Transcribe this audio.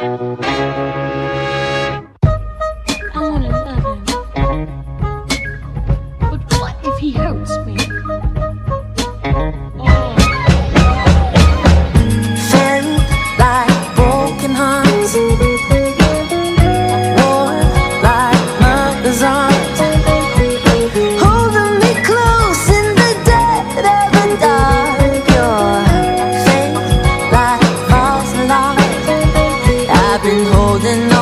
Música been holding on.